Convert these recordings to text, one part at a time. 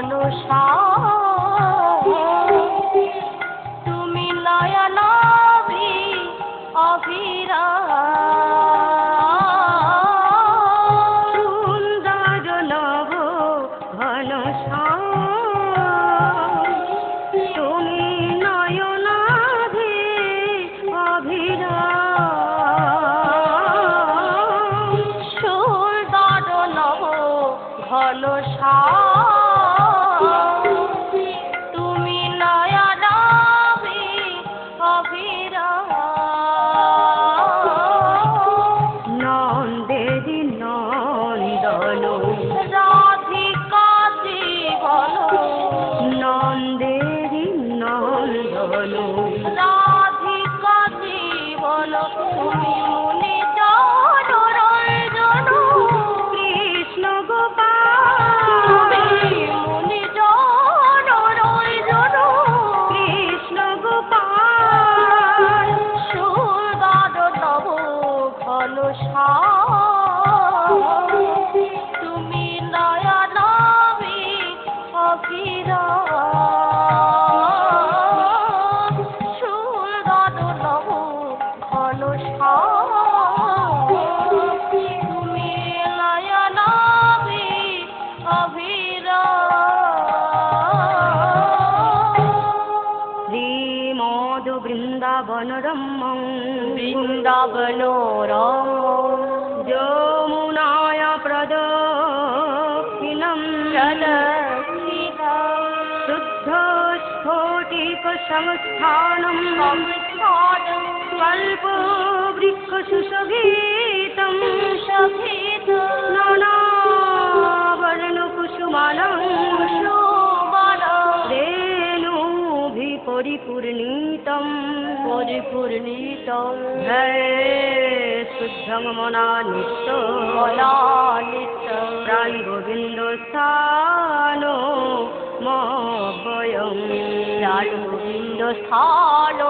মনসা স্ফটিক সংস্থানম কল্প বৃক্ষ সুশোভিতম নানাবর্ণ কুসুমানং রেণুভি পরিপূর্ণিতম পরিপূর্ণিতম হে শুদ্ধং মনা নিত্য মলানিত স্থল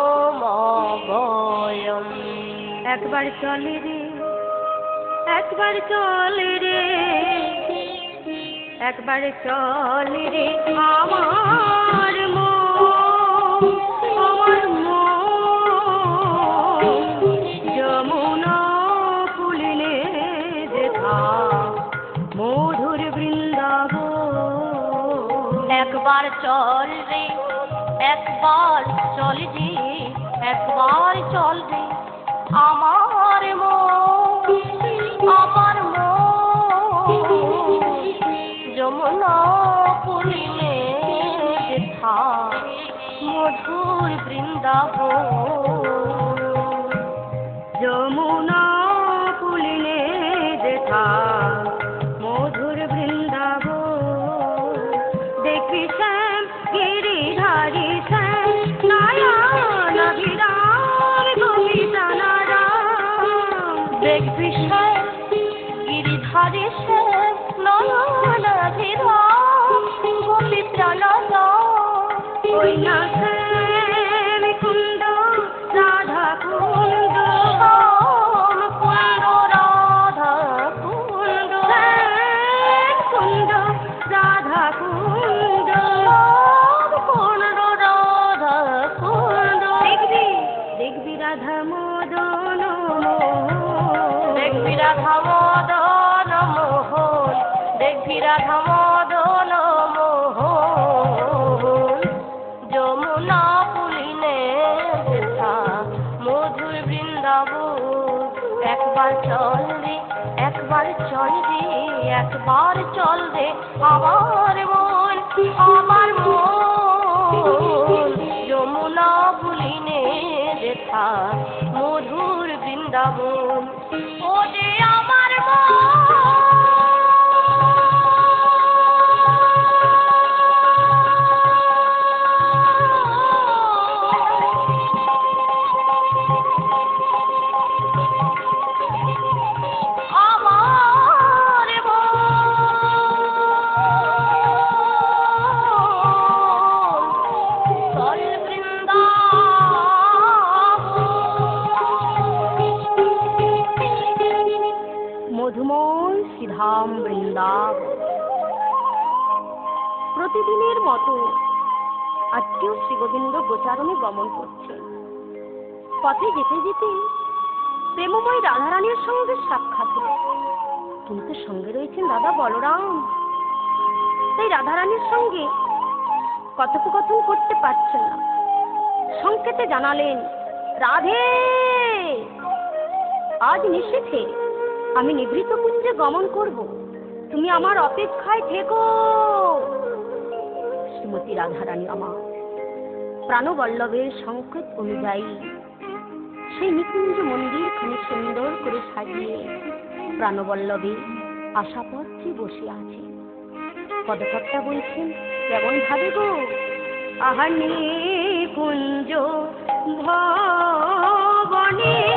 স্থান একবার চলে রে, একবার চলে রে, একবার চলে রে আমার মন। একবার চল রে, একবার চল রে, একবার চল রে। আমার মন আমার মন যমুনা পুরিনে যেথা মধুর বৃন্দাবন। যমুনা ওই না শ্যাম কুন্দ রাধা আমার মন আমার মন। যমুনা ভুলিনে যেথা মধুর বৃন্দাবন। শ্রীগোবিন্দ গোচারণে গমন করছে। পথে যেতে যেতে প্রেমময় রাধারানীর সঙ্গে সাক্ষাৎ হলো কিন্তু সঙ্গে রয়েছেন দাদা বলরাম। তাই রাধারানীর সঙ্গে কথোপকথন করতে পারছেন না। সংকেতে জানালেন, রাধে! আজ নিষেধে আমি নিভৃত কুঞ্জে গমন করব। তুমি আমার অপেক্ষায় থেকো। শ্রীমতী রাধারানী আমার প্রাণবল্লভের সংকেত অনুযায়ী, সেই নিকুঞ্জ খুব সুন্দর করে সাজিয়ে প্রাণবল্লভে আশাপত্রে বসে আছে। পদকর্তা বলছেন, কেমন ভাবে গো? আহা কুঞ্জ ভবনে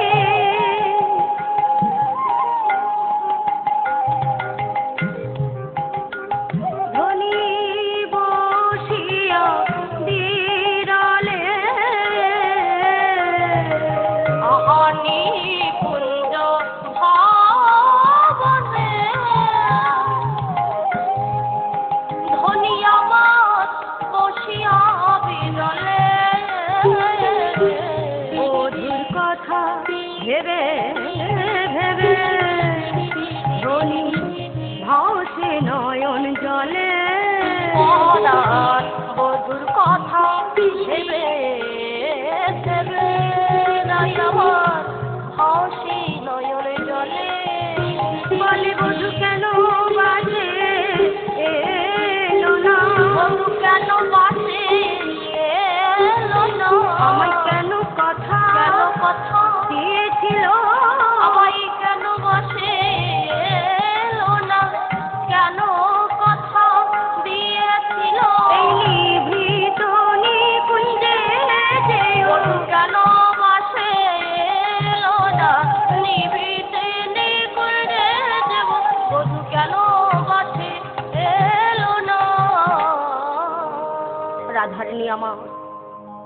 রাধারানী আমার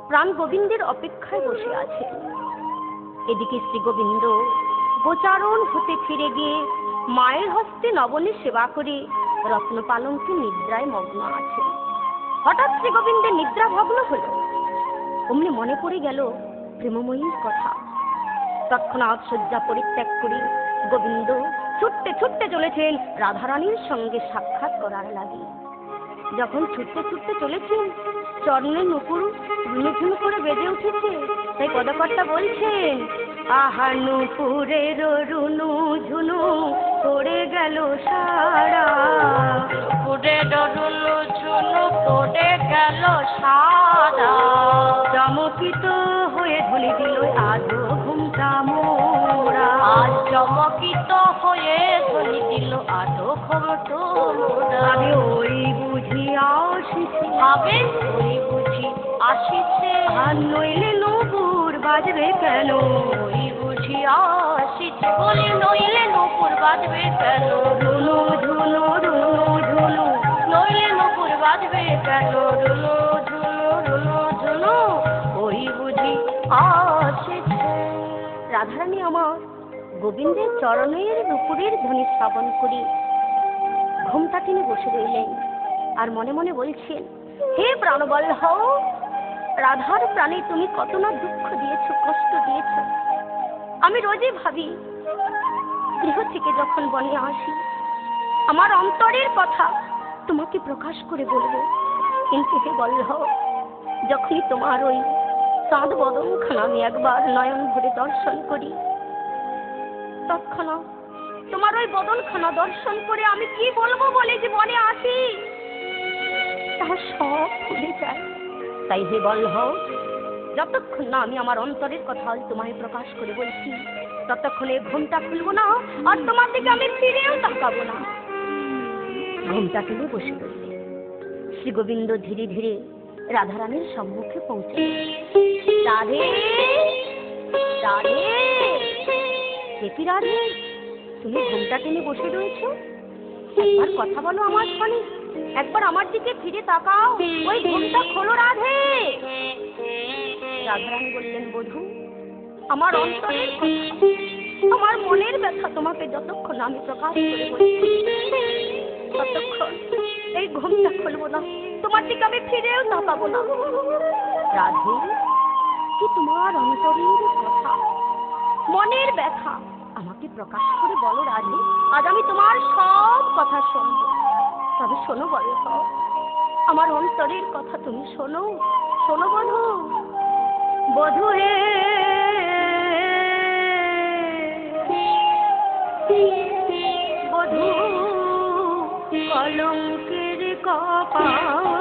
প্রাণ গোবিন্দের অপেক্ষায় বসে আছে এদিকে শ্রী গোবিন্দ গোচারণ হতে ফিরে গিয়ে মায়ের হস্তে নবনের সেবা করে রত্ন পালঙ্কে নিদ্রায় মগ্ন আছে হঠাৎ শ্রী গোবিন্দের নিদ্রা ভগ্ন হলো। অমনি মনে পড়ে গেল প্রেমময়ীর কথা। তৎক্ষণাৎ শয্যা পরিত্যাগ করে গোবিন্দ ছুটতে ছুটতে চলেছেন রাধারানীর সঙ্গে সাক্ষাৎ করার লাগে। যখন ছুটতে ছুটতে চলেছেন চরণে নুপুর ঝুনু ঝুনু করে বেজে উঠেছে তাই পদকর্তা বলছেন আহা নুপুরের রুনু ঝুনু পড়ে গেল সারা। পুরে রুনু ঝুনু পড়ে গেল সারা। চমকিত হয়ে ঢুলি দিল আদো ঘুমটা মোরা। আজ চমকিত হয়ে ধনি দিল আলো ঘমটো আমি ওই বুঝি আসিছি। ভাবে ওই বুঝি আসিছে। আর নইলে নবুর বাজবে কেন? ওই বুঝি আসিছে। বলি নইলে নপুর বাজবে কেন? রুনু ঝুনু ঝুনু ঝুনু নইলে নুপুর বাজবে কেন? রুনু আসেছে রাধারানী আমার গোবিন্দের চরণের নুপুরের ধ্বনি শ্রাবণ করি। ঘুমটা তিনি বসে রইলেন আর মনে মনে বলছেন, হে প্রাণবল্লভ, রাধার প্রাণে তুমি কত না দুঃখ দিয়েছ, কষ্ট দিয়েছ। আমি রোজই ভাবি, গৃহ থেকে যখন বনে আসি, আমার অন্তরের কথা তোমাকে প্রকাশ করে বলব। কিন্তু হে বল্লভ, যখনই তোমার ওই চাঁদ বদনখানা আমি একবার নয়ন ভরে দর্শন করি। তৎক্ষণাৎ তোমার ওই বদনখানা দর্শন করে আমি কি বলব বলে জীবনে আসি? তাহা সব খুলে যায়। তাই হে বল্লভ, যতক্ষণ না আমি আমার অন্তরের কথা তোমায় প্রকাশ করে বলছি, ততক্ষণে ঘুমটা খুলবো না আর তোমার দিকে আমি ফিরেও তাকাবো না। ঘুমটা তুলে বসে রইলে। শ্রী গোবিন্দ ধীরে ধীরে রাধারানীর সম্মুখে পৌঁছে রাধে রাধে রাধে, তুমি ঘুমটা টেনে বসে রয়েছো? একবার কথা বলো আমার সঙ্গে একবার আমার দিকে ফিরে তাকাও। ওই ঘুমটা খোলো রাধে। রাধারানী বললেন, বধূ, আমার অন্তরের আমার মনের ব্যথা তোমাকে যতক্ষণ আমি প্রকাশ করে বলছি, ততক্ষণ এই ঘুমটা খুলবো না। তোমার দিকে আমি ফিরেও তাকাবো না। রাধে, কি তোমার অন্তরের কথা? মনের ব্যথা। আমাকে প্রকাশ করে বলো রাধে, আজ আমি তোমার সব কথা শুনব। তবে শোনো বলো আমার অন্তরের কথা তুমি শোনো। শোনো বধু বধু হে। বধু কলঙ্কের কপাল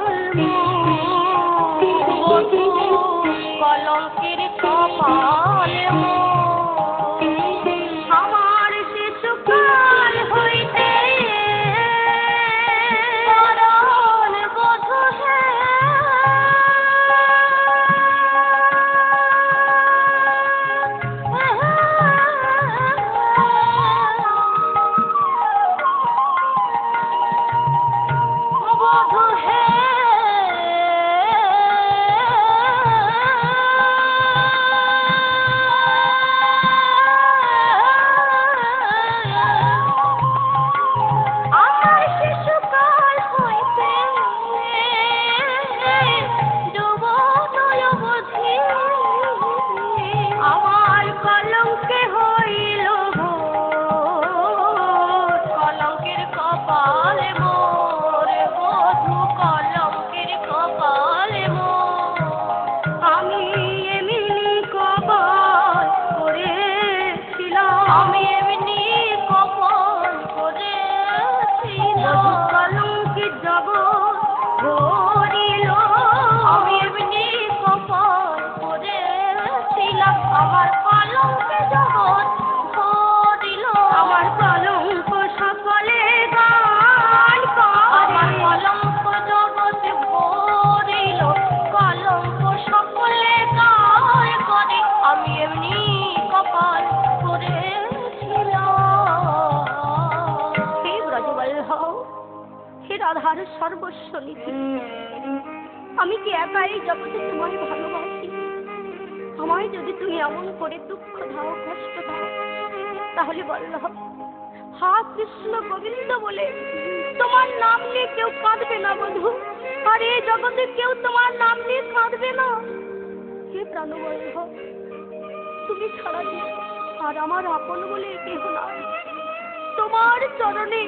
চরণে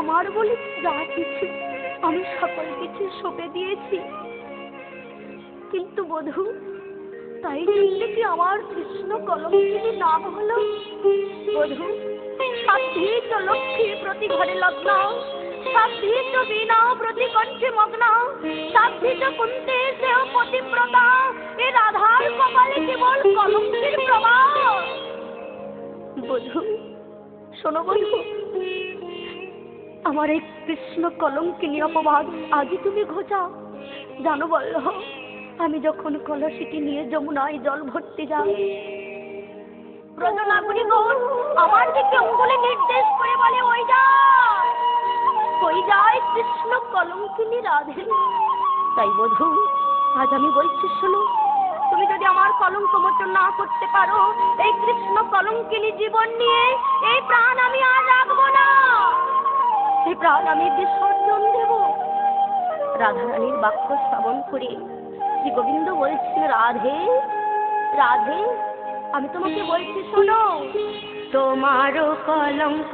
আমার বলে যা কিছু আমি সকল কিছু সঁপে দিয়েছি। কিন্তু বধূ, তাই জন্য কি আমার কৃষ্ণ কলঙ্কিনী নাম হলো? বধূ সাধ্যি লক্ষ্মী প্রতি ঘরে লগ্ন সাধ্যি তো বীণা প্রতি কণ্ঠে মগ্ন সাধ্যি তো কুন্তে সেও পতিব্রতা, এ রাধার কপালে কেবল কলঙ্কের প্রভাব বধূ, শোনো বধূ আমার এই কৃষ্ণ কলঙ্কিনী অপবাদ আজই তুমি ঘোচাও। জানো বল্লভ, আমি যখন কলসিটি নিয়ে যমুনায় জল ভরতে যাই ব্রজনাগুড়িগণ আমার দিকে অঙ্গুলি নির্দেশ করে বলে, ওই যা কৃষ্ণ কলঙ্কিনী রাধে। তাই বধূ, আজ আমি বলছি, শোনো, তুমি যদি আমার কলঙ্ক মোচন না করতে পারো, এই কৃষ্ণ কলঙ্কিনী জীবন নিয়ে এই প্রাণ আমি আর রাখব না। এই প্রাণ আমি বিসর্জন দেব। রাধারানীর বাক্য শ্রবণ করে শ্রী গোবিন্দ বলছেন রাধে রাধে, আমি তোমাকে বলছি, শোনো। তোমারও কলঙ্ক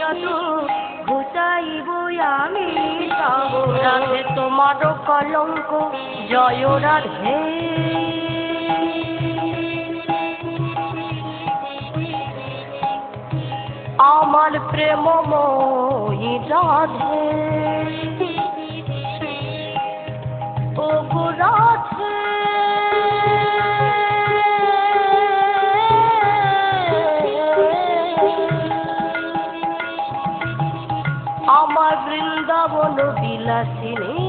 যত ঘুচাইব আমি রাধে তোমারও কলঙ্ক, জয় রাধে। আমার প্রেমময়ী রাধে। ও গো রাধে। আমার বৃন্দাবন বিলাসিনী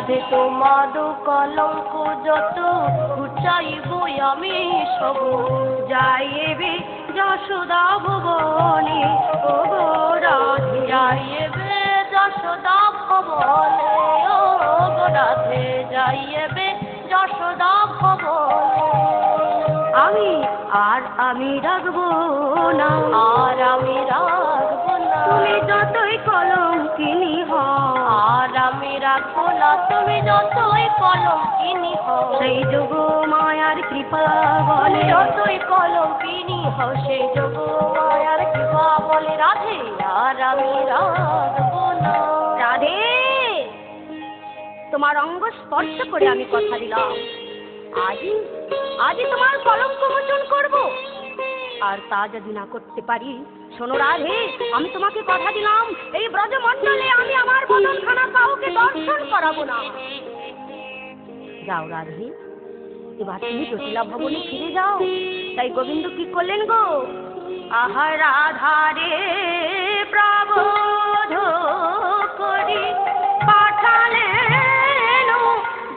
রাধে তোমার কলঙ্ক যত, ঘুচাইব আমি সব যাইবে যশোদা ভুবনে, ও রাধে। যাইবে যশোদা ভবনে, ও রাধে। যাইবে যশোদা ভবনে। আমি আর আমি রাখব না, আর আমি রাখব না। তুমি যতই কলঙ্কিনী আর আমি রাখব না তুমি যতই কলঙ্কিনী হও। সেই যোগ মায়ার কৃপা বলে। বলে যতই কলঙ্কিনী হও সেই যোগ মায়ার কৃপা বলে। রাধে আর আমি রাখব না। রাধে তোমার অঙ্গ স্পর্শ করে আমি কথা দিলাম। আজই আজই তোমার কলঙ্ক মোচন করব। আর তা যদি না করতে পারি শোনো রাধে, আমি তোমাকে কথা দিলাম। এই ব্রজমণ্ডলে আমি আমার বদনখানা কাউকে দর্শন করাবো না। যাও রাধে, এবার তুমি জটিলা ভবনে ফিরে যাও। তাই গোবিন্দ কি করলেন গো? আহা রাধারে, প্রবোধ করি পাঠালেন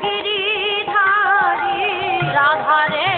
গিরিধারী। রাধারে প্রবধ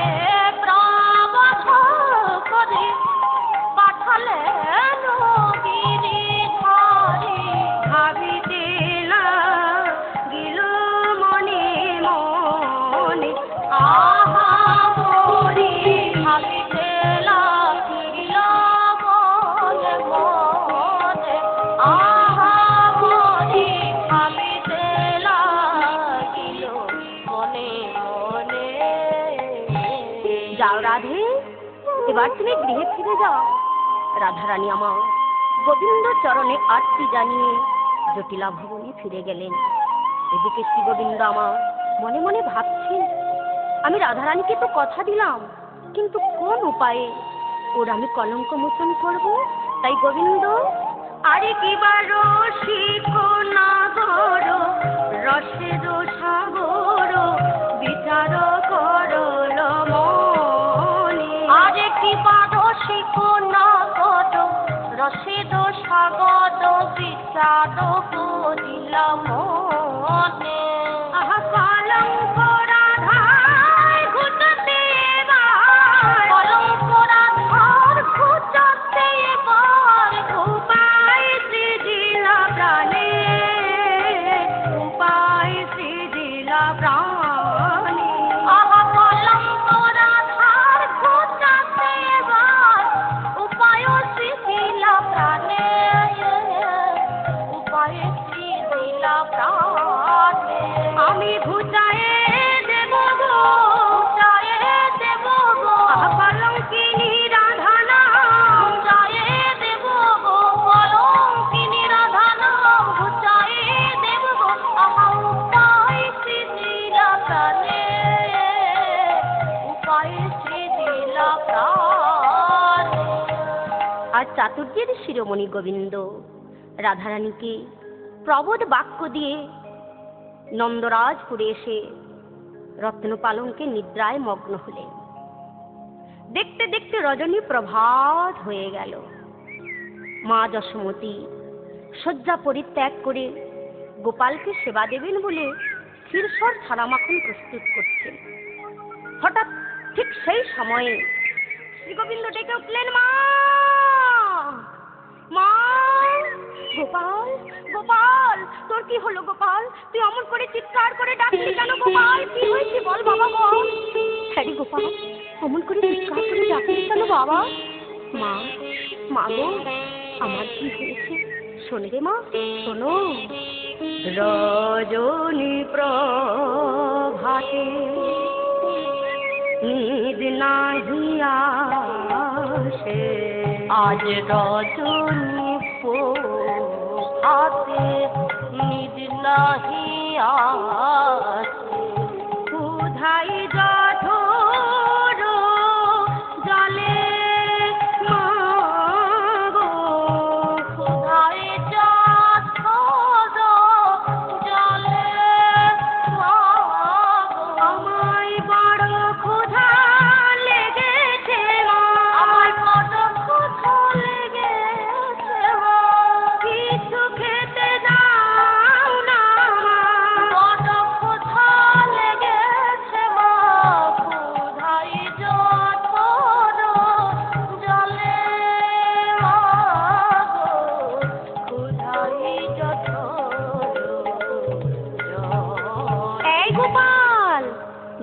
যাও রাধে এবার তুমি গৃহে ফিরে যাও। রাধারানী আমার গোবিন্দ চরণে আরতি জানিয়ে জটিলা ভবনে ফিরে গেলেন। এদিকে শ্রী গোবিন্দ আমার মনে মনে ভাবছেন, আমি রাধারানীকে তো কথা দিলাম, কিন্তু কোন উপায়ে? ওর আমি কলঙ্ক মোচন করব, তাই গোবিন্দ, আরে কিবার রসিক নাগর রসের সাগর বিচার স্বাগত বিচার চাতুর্যের শিরোমণি গোবিন্দ। রাধারানীকে প্রবোধ বাক্য দিয়ে নন্দরাজপুরে এসে রত্ন পালঙ্কে নিদ্রায় মগ্ন হলেন। দেখতে দেখতে রজনী প্রভাত হয়ে গেল। মা যশোমতী শয্যা পরিত্যাগ করে গোপালকে সেবা দেবেন বলে ক্ষীরসর ছাড়া মাখন প্রস্তুত করছেন। হঠাৎ ঠিক সেই সময়ে শ্রীগোবিন্দ ডেকে উঠলেন, মা! গোপাল গোপাল তোর কি হলো গোপাল? তুই অমন করে চিৎকার করে ডাকলি কেন গোপাল? কি হয়েছে বল বাবা বল হ্যাঁ রে গোপাল অমন করে চিৎকার করে ডাকলি কেন বাবা? মা মা গো আমার কি হয়েছে? শোনে রে মা শোনো। রজনী প্রভাতে নিদ নাহি আসে। আজ রজনী হাতে নিজ নাহি আসে ক্ষুধাই জঠোর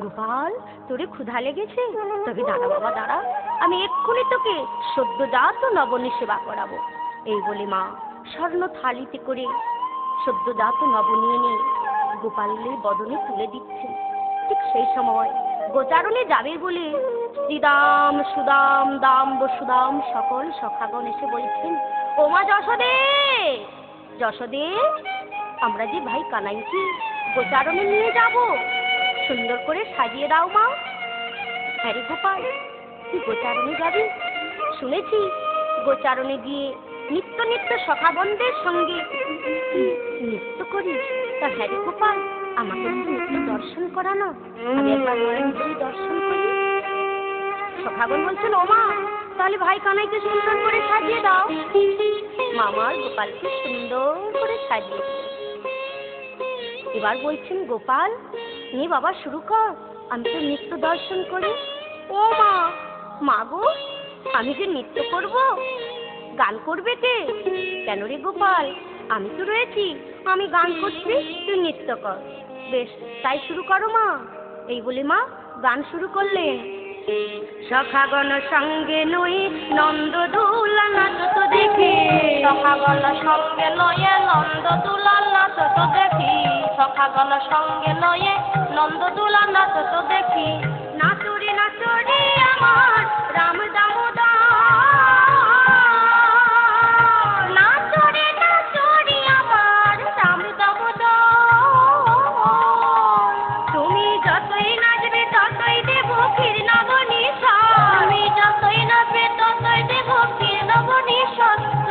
গোপাল তোরে ক্ষুধা লেগেছে? তবে দাঁড়া বাবা, দাঁড়া। আমি এক্ষুনি তোকে সদ্যজাত নবনী সেবা করাবো। এই বলে মা স্বর্ণ থালিতে করে সদ্যজাত নবনী এনে গোপালের বদনে তুলে দিচ্ছে। ঠিক সেই সময় গোচারণে যাবে বলে শ্রীদাম, সুদাম দাম বসুদাম সকল সখাগণ এসে বলছেন, ও মা যশোদে যশোদে, আমরা যে ভাই কানাইছি গোচারণে নিয়ে যাব সুন্দর করে সাজিয়ে দাও মা। হ্যাঁ গোপাল তুই গোচারণে যাবি শুনেছি গোচারণে গিয়ে নিত্য নিত্য সখাবন্ধের সঙ্গে নৃত্য করিস। তা হ্যাঁ গোপাল, আমাকে নৃত্য দর্শন করানো। দর্শন করি। সখাগণ বলছেন ও মা তাহলে ভাই কানাইকে সুন্দর করে সাজিয়ে দাও। মামার গোপালকে সুন্দর করে সাজিয়ে। এবার বলছেন, গোপাল নে বাবা, শুরু কর। আমি তো নৃত্য দর্শন করি। ও মা মা গো, আমি যে নৃত্য করব, গান করবে কে? কেন রে গোপাল, আমি তো রয়েছি, আমি গান করছি, তুই নৃত্য কর। বেশ, তাই শুরু করো মা। এই বলে মা গান শুরু করলেন। সখাগণ সঙ্গে নই নন্দ দুলা নাচত দেখে। সখাগণ সঙ্গে লয়ে নন্দ দুলাল নাচত দেখি। সখাগণ সঙ্গে লয়ে নন্দ দুলাল নাচত দেখি। নাচরে নাচরে আমার রাম দামোদর। নাচরে নাচরে আমার রাম দামোদর। তুমি যতই নাচবে ততই দেব ক্ষীর নবনীশর তুমি যতই নাচবে ততই দেব ক্ষীর নবনীশ্বর তুমি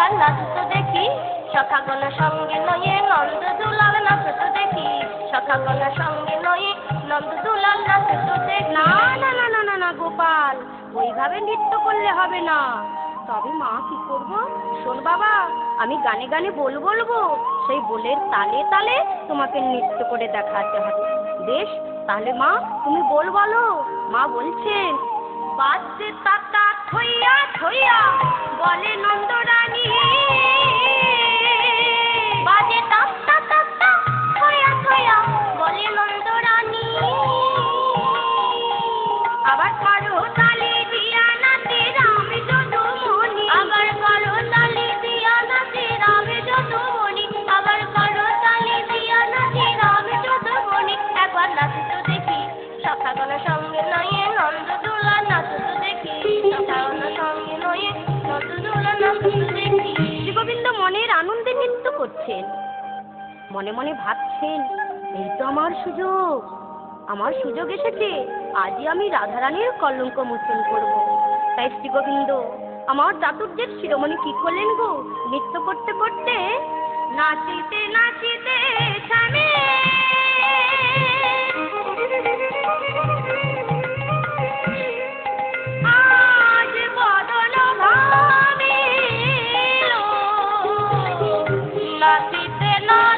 একবার নাচত দেখি সখাগণ সঙ্গে লয়ে নন্দ দুলাল নাচত দেখি সখাগণ সঙ্গে লয়ে নন্দ দুলাল নাচত দেখি। না না না না না না, গোপাল, ওইভাবে নৃত্য করলে হবে না। তবে মা কি করব? শোন বাবা, আমি গানে গানে বল বলব, সেই বলের তালে তালে তোমাকে নৃত্য করে দেখাতে হবে। বেশ, তাহলে মা, তুমি বল বলো। মা বলছেন বাজছে তাতা থইয়া থইয়া বলে নন্দরানী বাজে তাতা তাতা থইয়া থইয়া বলে নন্দরানী আবার করছেন? মনে মনে ভাবছেন, এই তো আমার সুযোগ। আমার সুযোগ এসেছে, আজই আমি রাধারানীর কলঙ্ক মোচন করব। তাই শ্রীগোবিন্দ, আমার চাতুর্যের শিরোমণি কি করলেন গো? নৃত্য করতে করতে? নাচিতে নাচিতে স্বামী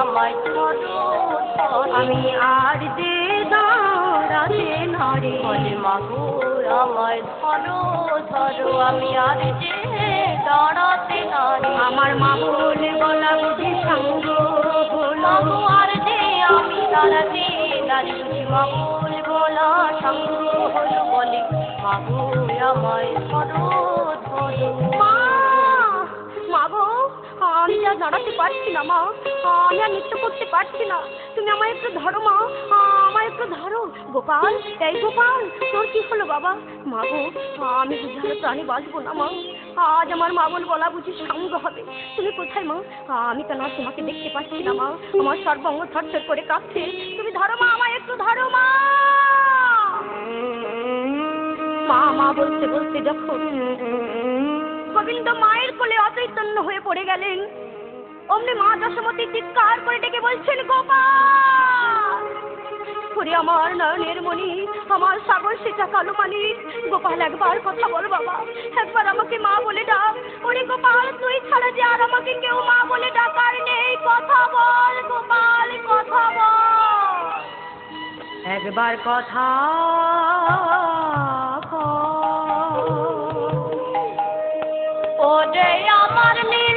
আমায় ধরো আমি আর যে দাঁড়াতে নারে বলে মাগো আমায় ধরো ধরো আমি আর যে দাঁড়াতে নারি আমার মা বলে গলা বুঝি সঙ্গ মাগো আর যে আমি দাঁড়াতে নারী বুঝি মাগুল বলা সঙ্গ হলো। বলে মাগো আমায় ধরো ধরো। আর দাঁড়াতে পারছি না, মা। আমি আর নৃত্য করতে পারছি না। তুমি আমায় একটু ধরো, মা। আমায় একটু ধরো। গোপাল, এই গোপাল, তোর কি হলো বাবা? মা গো, আমি বুঝি প্রাণী বাঁচবো না, মা। আজ আমার মা বল বলা বুঝি সঙ্গ হবে। তুমি কোথায়, মা? আমি কেন আর তোমাকে দেখতে পাচ্ছি না, মা? আমার সর্বঙ্গ থরথর করে কাঁপছে। তুমি ধরো, মা, আমায় একটু ধরো, মা। মা মা বলতে বলতে যখন গোবিন্দ মায়ের কোলে অচৈতন্য হয়ে পড়ে গেলেন অমনি মা দশমতী চিৎকার করে ডেকে বলছেন গোপাল! ওরে আমার নয়নের মণি আমার সাগর সেটা কালো মানি গোপাল একবার কথা বল বাবা একবার আমাকে মা বলে ডাক। ওরে গোপাল তুই ছাড়া যে আর আমাকে কেউ মা বলে ডাকার নেই। কথা বল গোপাল কথা বল। একবার কথা বল। ওরে আমার নীল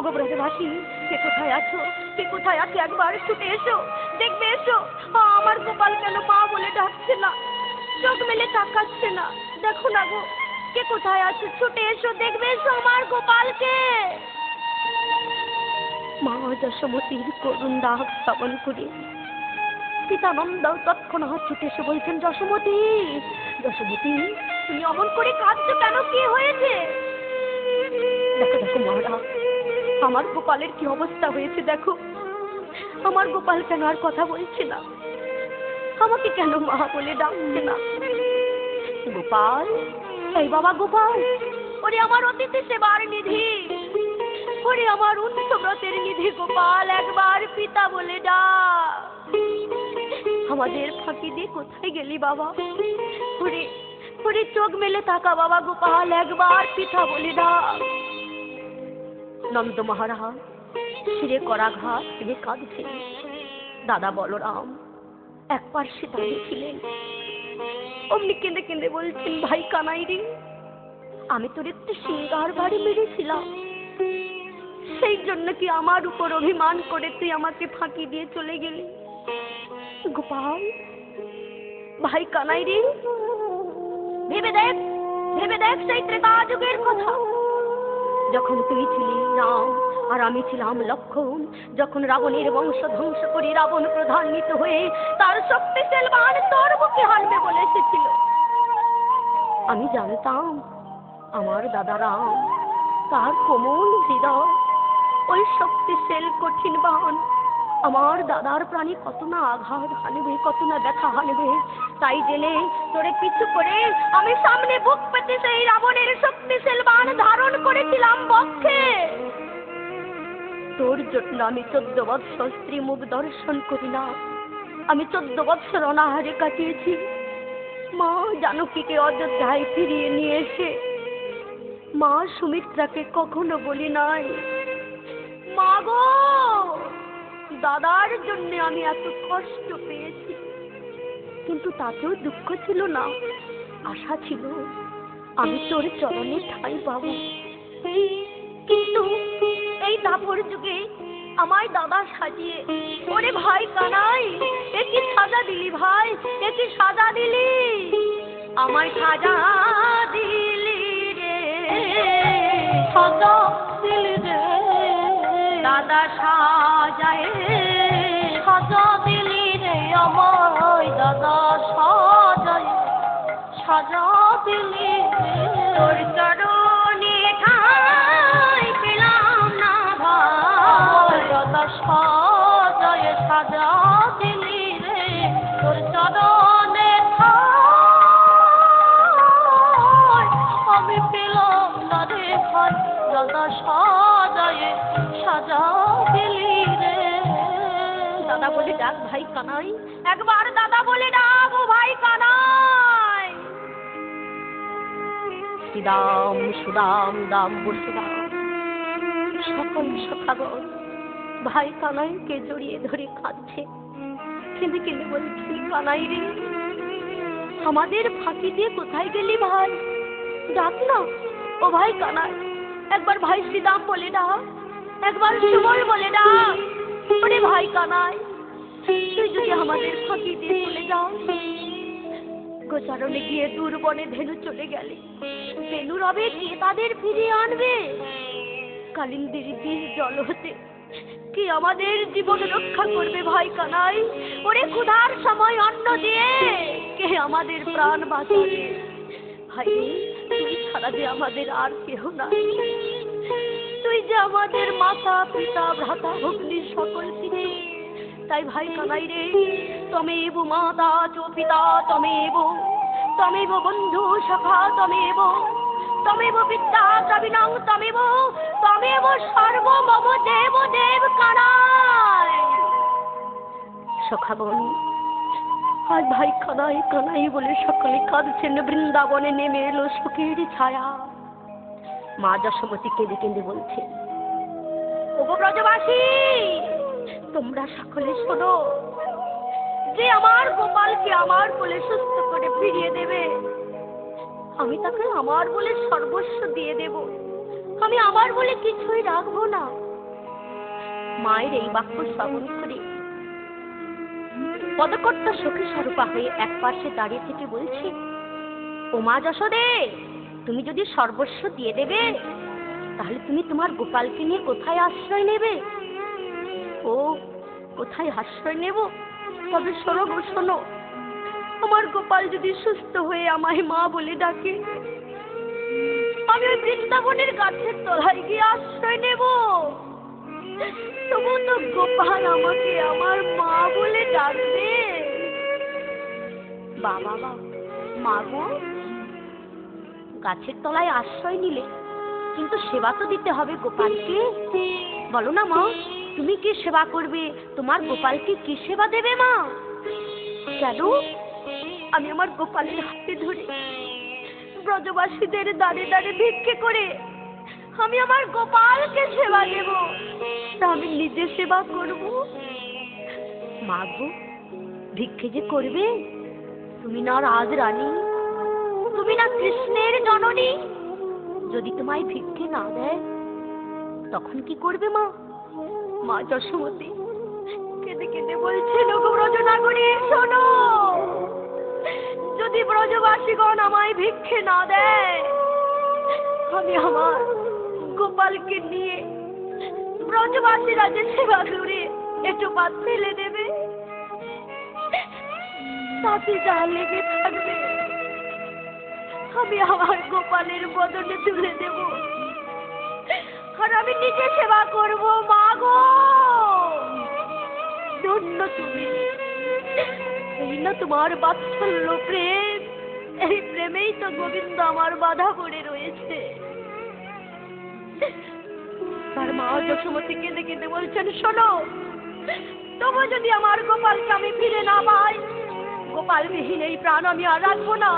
ওগো ব্রজবাসী কে কোথায় আছো? কে কোথায় আছো? একবার ছুটে এসো, দেখবে এসো। আমার গোপাল কেন মা বলে ডাকছে না? চোখ মেলে তাকাচ্ছে না। দেখো না গো, কে কোথায় আছো? ছুটে এসো, দেখবে এসো আমার গোপালকে। মা যশোমতির করুণ ডাক শ্রবণ করে পিতানন্দ তৎক্ষণাৎ ছুটে এসে বলছেন, যশোমতি যশোমতি, তুমি অমন করে কাঁদছো কেন? কি হয়েছে? দেখো দেখো মহারা আমার গোপালের কি অবস্থা হয়েছে দেখো? আমার গোপাল কেন আর কথা বলছে না? আমাকে কেন মা বলে ডাকছে না? গোপাল, এই বাবা গোপাল, ওরে আমার অতিথি সেবার নিধি। ওরে আমার উৎসব্রতের নিধি গোপাল, একবার পিতা বলে ডাক। আমাদের ফাঁকি দিয়ে কোথায় গেলি বাবা? ওরে ওরে চোখ মেলে থাকা বাবা গোপাল, একবার পিতা বলে ডাক। নন্দ মহারাজ, শিরে করা ঘাট তিনি কাঁদছেন দাদা বলরাম এক পার্শ্বে দাঁড়িয়েছিলেন অমনি কেঁদে কেঁদে বলছেন, ভাই কানাই রে, আমি তোর একটু সিঙ্গার বাড়ি মেরেছিলাম। সেই জন্য কি আমার উপর অভিমান করে তুই আমাকে ফাঁকি দিয়ে চলে গেলি? গোপাল, ভাই কানাই রে, ভেবে দেখ ভেবে দেখ সেই ত্রেতা যুগের কথা। যখন তুই ছিলি রাম, আর আমি ছিলাম লক্ষণ, যখন রাবণের বংশ ধ্বংস করে রাবণ প্রধান্বিত হয়ে তার শক্তিশাল বাণ তোর বুকে হানবে বলে এসেছিল। আমি জানতাম, আমার দাদা রাম, তার কোমল হৃদয়, ওই শক্তিশাল কঠিন বাণ আমার দাদার প্রাণী কত না আঘাত হানবে, কত না ব্যথা হানবে তাই জেনে তোরে পিছু করে আমি সামনে বুক পেতে সেই রাবণের শক্তিশাল বাণ ধারণ করেছিলাম বক্ষে। তোর জন্য আমি চোদ্দ বৎসর স্ত্রী মুখ দর্শন করি না। আমি চোদ্দ বৎসর অনাহারে কাটিয়েছি। মা জানকীকে অযোধ্যায় ফিরিয়ে নিয়ে এসে মা সুমিত্রাকে কখনো বলি নাই। মা গো, দাদার জন্য আমি এত কষ্ট পেয়েছি। কিন্তু তাতেও দুঃখ ছিল না। আশা ছিল, আমি তোর চরণে ঠাঁই পাবো। কিন্তু এই দাপর যুগে আমায় দাদা সাজিয়ে, ওরে ভাই কানাই, এ কি সাজা দিলি ভাই, এ কি সাজা দিলি? আমায় সাজা দিলি রে। সাজা দিলি রে। দাদা সাজায় সাজা দিলি রে আমায়। দাদা সাজাই সাজা দিলি তোর চরণে ঠাই পেলাম না ভাই। দাদা সাজাই সাজা দিলি রে তোর চরণে ঠাই। আমি পেলাম না রে ভাই দাদা সাজাই সাজা দিলি রে দাদা বলি ভাই কানাই, একবার দাদা বলে ডাক ও ভাই কানাই। শ্রীদাম সুদাম দাম বসুদাম সকল সখাগণ, ভাই কানাইকে জড়িয়ে ধরে কাঁদছে। কেঁদে কেঁদে বলছি কানাই রে? আমাদের ফাঁকি দিয়ে কোথায় গেলি ভাই? ডাক না, ও ভাই কানাই, একবার ভাই শ্রীদাম বলে ডাক, একবার সুবল বলে ডাক। ভাই কানাই তুই যদি আমাদের ফাঁকি দিয়ে চলে যাও গোচারণে গিয়ে দূর বনে ধেনু চলে গেলে, ধেনু রবে কে তাদের ফিরিয়ে আনবে। কালিন্দির বীর জল হতে, কি আমাদের জীবন রক্ষা করবে ভাই কানাই? ওরে ক্ষুধার সময় অন্ন দিয়ে, কে আমাদের প্রাণ বাঁচাবে? ভাই, তুই ছাড়া যে আমাদের আর কেহ নাই। তুই যে আমাদের মাতা, পিতা, ভ্রাতা, ভগ্নি, সকল তাই ভাই কানাই রে। তমেব মাতা চ পিতা তমেব। তমেব বন্ধু সখা তমেব। তমেব বিদ্যা দ্রবিণং তমেব। তমেব সর্ব মম দেব দেব কানাই। সখাগণ আজ ভাই কানাই কানাই বলে সকলে কাঁদছেন বৃন্দাবনে নেমে এলো সুখের ছায়া। মা যশোমতী কেঁদে কেঁদে বলছে ওগো ব্রজবাসী তোমরা সকলে শোনো। যে আমার গোপালকে আমার বলে সুস্থ করে ফিরিয়ে দেবে, আমি তাকে আমার বলে সর্বস্ব দিয়ে দেব। আমি আমার বলে কিছুই রাখব না। মায়ের এই বাক্য শ্রবণ করে পদকর্ত সখী স্বরূপা হয়ে এক পাশে দাঁড়িয়ে থেকে বলছে, ও মা যশোদে, তুমি যদি সর্বস্ব দিয়ে দেবে, তাহলে তুমি তোমার গোপালকে নিয়ে কোথায় আশ্রয় নেবে? ও, কোথায় আশ্রয় নেব? তবে শোনো শোনো, আমার গোপাল যদি সুস্থ হয়ে আমায় মা বলে ডাকে, আমি ওই বৃন্দাবনের গাছের তলায় গিয়ে আশ্রয় নেব। তবু তো গোপাল আমাকে আমার মা বলে ডাকবে। বাবা বা মা গো, গাছের তলায় আশ্রয় নিলে কিন্তু সেবা তো দিতে হবে গোপালকে। বলো না মা। তুমি কি সেবা করবে? তোমার গোপালকে কি সেবা দেবে মা? কেন? আমি আমার গোপালের হাতে ধরে ব্রজবাসীদের দাঁড়ে দাঁড়ে ভিক্ষে করে আমি আমার গোপালকে সেবা দেব। তা আমি নিজে সেবা করব? মা গো, ভিক্ষে যে করবে? তুমি না রাজ রানী, তুমি না কৃষ্ণের জননী, যদি তোমায় ভিক্ষে না দেয়, তখন কি করবে মা? মা যশোমতী কেঁদে কেঁদে বলছিল গো ব্রজনাগরী, শোনো। যদি ব্রজবাসীগণ আমায় ভিক্ষে না দেয়, আমি আমার গোপালকে নিয়ে ব্রজবাসীরা যে সেবা দূরে একটু পাত ফেলে দেবে, তাতে যা লেগে থাকবে, আমি আমার গোপালের বদলে তুলে দেব। আর আমি নিজে সেবা করব, মা। গো! ধন্য তুমি। এই তোমার বাৎসল্য প্রেম। এই প্রেমেই তো গোবিন্দ আমার বাধা পড়ে রয়েছে। তার মা যশোমতী কেঁদে কেঁদে বলছেন, শোনো, তবু যদি আমার গোপালকে আমি ফিরে না পাই গোপাল বিহীন এই প্রাণ আমি আর রাখব না।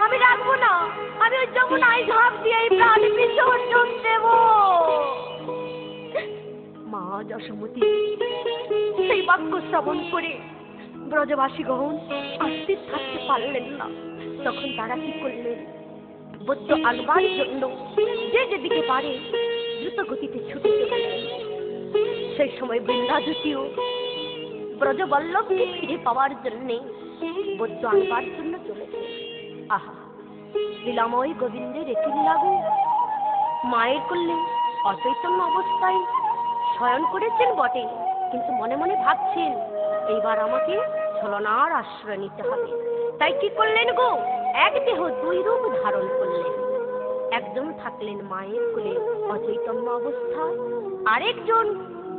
আমি রাখব না। আমি ওই যমুনায় ঝাঁপ দিয়ে এই প্রাণ বিসর্জন দেব। মা যশোমতী সেই বাক্য শ্রবণ করে ব্রজবাসীগণ আস্তে থাকতে পারলেন না। তখন তারা কি করলেন? বৌদ্ধ আনবার জন্য যে যেদিকে পারে দ্রুত গতিতে ছুটে সেই সময় বৃন্দাজ্যোতিও ব্রজবল্লভকে ফিরে পাওয়ার জন্যে বৌদ্ধ আনবার জন্য চলেছে আহা, লীলাময় গোবিন্দের একই লাগু মায়ের করলে অচৈতন্য অবস্থায় শয়ন করেছেন বটে, কিন্তু মনে মনে ভাবছেন, এইবার আমাকে ছলনার আশ্রয় নিতে হবে। তাই কি করলেন গো? এক দেহ দুই রূপ ধারণ করলেন। একজন থাকলেন মায়ের কোলে অচৈতন্য অবস্থা, আরেকজন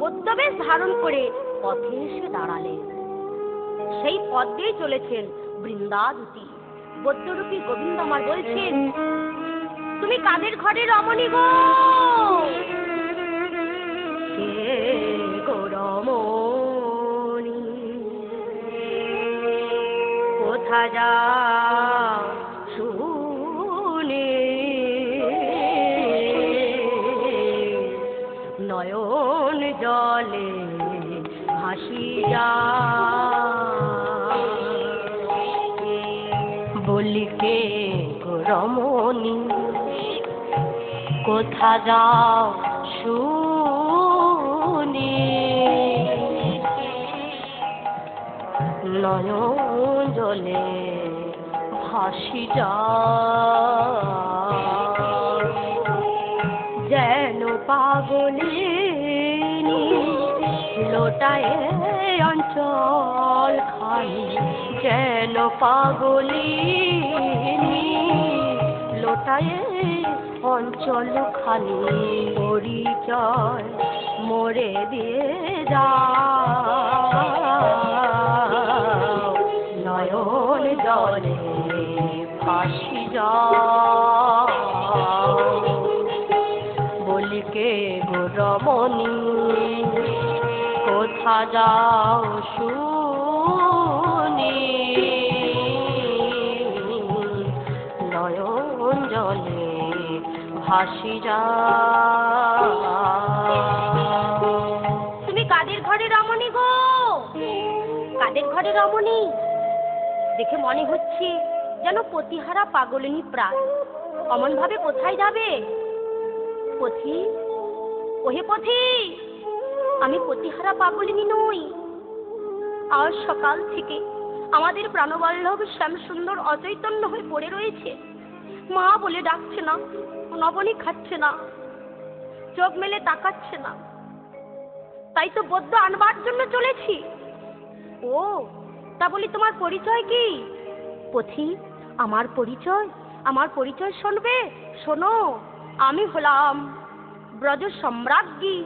বদ্যবেশ ধারণ করে পথে এসে দাঁড়ালেন। সেই পথ দিয়ে চলেছেন বৃন্দাদুতি। বদ্যরূপী গোবিন্দ আমার বলছেন, তুমি কাদের ঘরে রমণী গো? কে গো কোথা যাও শুনে। নয়ন জলে ভাসি যা। বলি কে গো রমণী কোথা যাও শুনি। নয়ন জলে যা যেন পাগলিনী লোটায় অঞ্চল খানি, যেন পাগলিনী লোটায় অঞ্চল খানি, পরিচয় মোরে দিয়ে যা নয়ন জলে ফাঁসি যা বলি কে গো রমণী, কোথা যাও শুনি? নয়ন জলে ভাসি যা তুমি কাদের ঘরে রমণী গো? কাদের ঘরে রমণী? দেখে মনে হচ্ছে যেন পতিহারা পাগলিনী প্রাণ। অমন ভাবে কোথায় যাবে? পথি? ওহে পথি! আমি পতিহারা পাগলিনী নই। আজ সকাল থেকে আমাদের প্রাণবল্লভ শ্যাম সুন্দর অচৈতন্য হয়ে পড়ে রয়েছে। মা বলে ডাকছে না, নবনী খাচ্ছে না, চোখ মেলে তাকাচ্ছে না। তাই তো বদ্ধ আনবার জন্য চলেছি। ও তা বলি, তোমার পরিচয় কি? পথি, আমার পরিচয় আমার পরিচয় শুনবে? শোনো, আমি হলাম ব্রজ সম্রাজ্ঞী,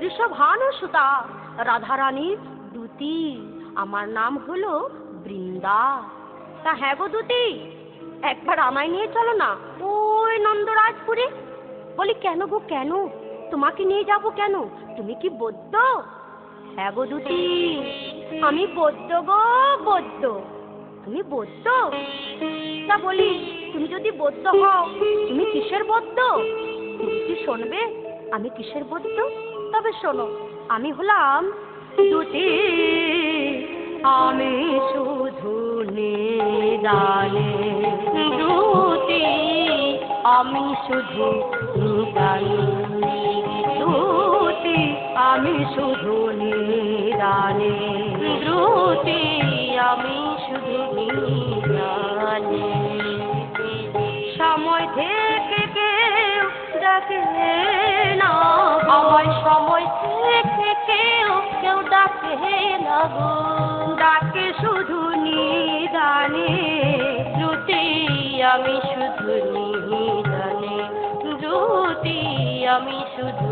ঋষভানু সুতা রাধারানীর দুতি আমার নাম হলো বৃন্দা। তা হ্যাঁ গো দুতি একবার আমায় নিয়ে চলো না। ওই নন্দরাজপুরে। বলি, কেন গো, কেন? তোমাকে নিয়ে যাব কেন? তুমি কি বৌদ্ধ? হ্যাঁ গো দুতি আমি বৌদ্ধ গো বৌদ্ধ তুমি বৌদ্ধ তা বলি, তুমি যদি বৌদ্ধ হও, তুমি কিসের বৌদ্ধ তুমি কি শুনবে আমি কিসের বৌদ্ধ তবে শোনো, আমি হলাম দুটি। আমি শুধু নিদানে। দুটি, আমি শুধু নিদানে। দুটি আমি শুধু নিদানে। দ্রুতি আমি শুধু নিদানে। সময় থেকে কেউ ডাকে না। আমার সময় থেকে কেউ কেউ ডাকে না গো। ডাকে শুধু নিদানে। দ্রুতি আমি শুধু নিদানে। দ্রুতি আমি শুধু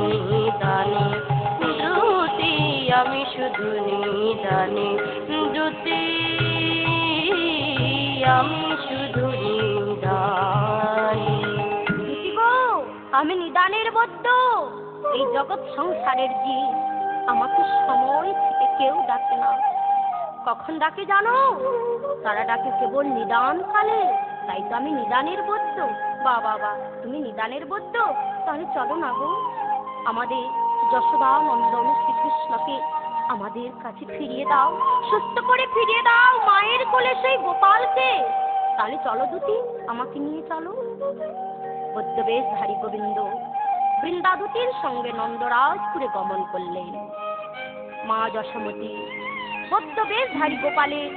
নিদানে। শ্রুতি আমি শুধু নিদানে। শ্রুতি আমি শুধু নিদানে। আমি নিদানের বদ্ধ। এই জগৎ সংসারের জীব, আমাকে সময় থেকে কেউ ডাকে না। কখন ডাকে জানো? তারা ডাকে কেবল নিদান কালে। তাই তো আমি নিদানের বদ্ধ। বা বাবা তুমি নিদানের বদ্ধ। তাহলে চলো না গো। আমাদের যশোদা নন্দন শ্রীকৃষ্ণকে আমাদের কাছে ফিরিয়ে দাও। সুস্থ করে ফিরিয়ে দাও মায়ের কোলে সেই গোপালকে। তাহলে চলো দুটি, আমাকে নিয়ে চলো। বদ্যবেশ ধারী গোবিন্দ, বৃন্দাদুতির সঙ্গে নন্দরাজপুরে গমন করলেন। মা যশোমতী বদ্ধ বেশ ধারী গোপালের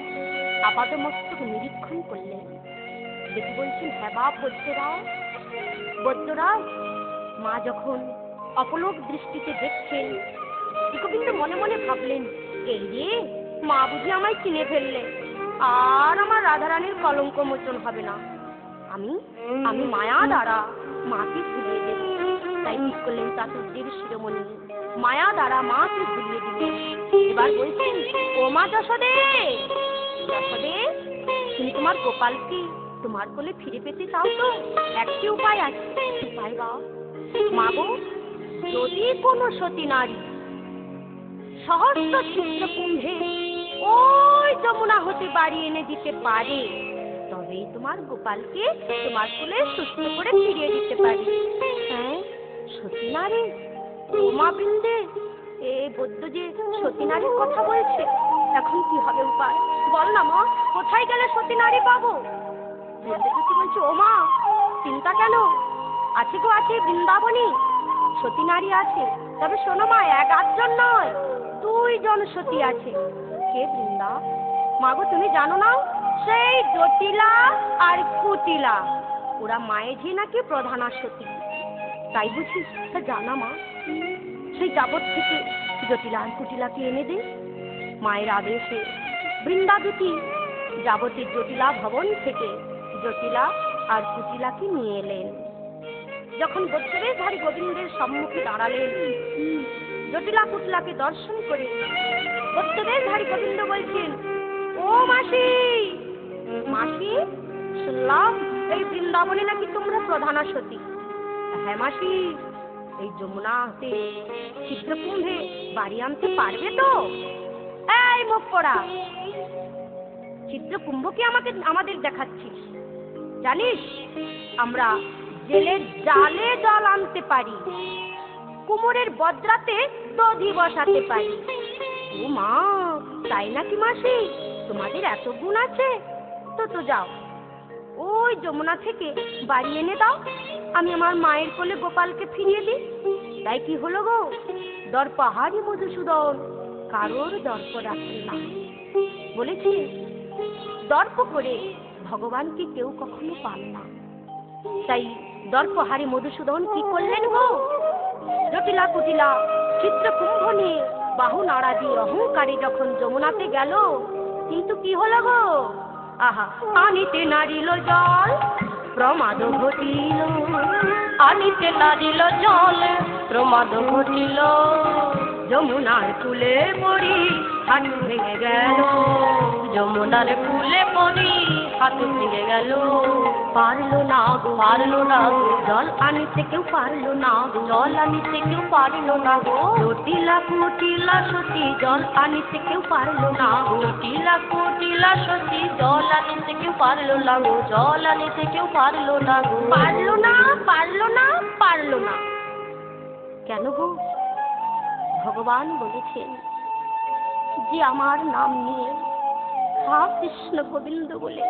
আপাদমস্তক নিরীক্ষণ করলেন। দেখি বলছেন হ্যাঁ বাপ বৈদ্যরাজ বদ্যরাজ মা যখন অপলোক দৃষ্টিতে দেখছেন। গোবিন্দ মনে মনে ভাবলেন, এই রে, মা বুঝি আমায় চিনে ফেললে। আর আমার রাধারানীর কলঙ্ক মোচন হবে না। আমি আমি মায়া দ্বারা মাকে ভুলিয়ে দেব। তাই ঠিক করলেন চাতুর্যের শিরোমণি। মায়া দ্বারা মাকে ভুলিয়ে দিলেন। এবার বলছেন, ও মা যশোদে যশোদে, তুমি তোমার গোপালকে তোমার কোলে ফিরে পেতে চাও তো? একটি উপায় আছে। উপায় বা। মাগো যদি কোনো সতী নারী সহস্র চিত্র কুম্ভে ওই যমুনা হতে বাড়ি এনে দিতে পারে তবেই তোমার গোপালকে তোমার কোলে সুস্থ করে ফিরিয়ে দিতে পারি। হ্যাঁ সতী নারী, উমা বৃন্দে, এ বৈদ্য যে সতী নারীর কথা বলছে, এখন কি হবে উপায়? বল না মা, কোথায় গেলে সতী নারী পাবো? বৈদ্যপতি বলছে ও মা চিন্তা কেন? আছে গো, আছে বৃন্দাবনী। সতী নারী আছে, তবে শোনো মা, এক আটজন নয়, দুইজন সতী আছে। কে বৃন্দা, মাগো, তুমি জানো না? সেই জটিলা আর কুটিলা ওরা মায়েঝি নাকি প্রধানা সতী? তাই বুঝি তা জানা মা। সেই যাবত থেকে জটিলা আর কুটিলাকে এনে দে। মায়ের আদেশে বৃন্দাবতী যাবতীর জটিলা ভবন থেকে জটিলা আর কুটিলাকে নিয়ে এলেন। যখন গোত্রের ধারী গোবিন্দের সম্মুখে দাঁড়ালেন, জটিলা কুটিলাকে দর্শন করে গোত্রের ধারী গোবিন্দ বলছেন, ও মাসি মাসি, শুনলাম এই বৃন্দাবনে নাকি তোমরা প্রধানা সতী হ্যাঁ মাসি, এই যমুনা যমুনাতে চিত্রকুম্ভে বাড়ি আনতে পারবে তো? এই মুখ পড়া চিত্রকুম্ভকে আমাকে, আমাদের দেখাচ্ছিস। জানিস, আমরা জেলের জালে জল আনতে পারি। কুমোরের বদ্রাতে দধি বসাতে পারি। ও মা, তাই নাকি মাসি? তোমাদের এত গুণ আছে। তো তো যাও। ওই যমুনা থেকে বাড়ি এনে দাও। আমি আমার মায়ের কোলে গোপালকে ফিরিয়ে দিই। তাই কি হলো গো? দর পাহাড়ি মধুসূদন, কারোর দর্প রাখেন না। বলেছি দর্প করে ভগবানকে কেউ কখনো পান না। তাই দর্পহারি মধুসূদন কি করলেন গো? জটিলা কুটিলা, চিত্রকুম্ভ নিয়ে বাহু নাড়া দিয়ে অহংকারে যখন যমুনাতে গেল, কিন্তু কি হলো গো? আহা, আনিতে নারিল জল, প্রমাদ ঘটিল। আনিতে নারিল জল, প্রমাদ ঘটিল। যমুনার কুলে পড়ি হাঁটু ভেঙে গেল। যমুনার ফুলে পড়ি হাত ভেঙে গেল। পারল না গো পারল না গো জল আনিতে কেউ পারল না গো জল আনিতে কেউ পারল না গো। জটিলা কুটিলা সতী জল আনিতে কেউ পারল না গো। জটিলা কুটিলা সতী জল আনিতে কেউ পারল না গো জল আনিতে কেউ পারল না গো। পারল না পারল না পারল না। কেন গো? ভগবান বলেছেন যে আমার নাম নিয়ে হা কৃষ্ণ গোবিন্দ বলে